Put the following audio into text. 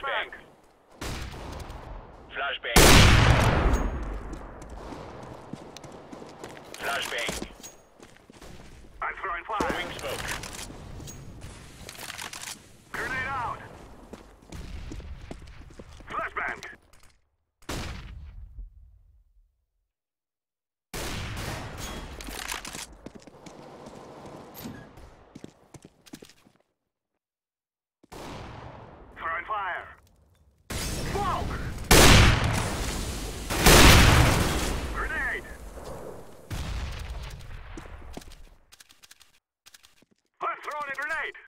Flashbang. Flashbang. Flashbang. fire! Smoke! Grenade! I'm throwing a grenade!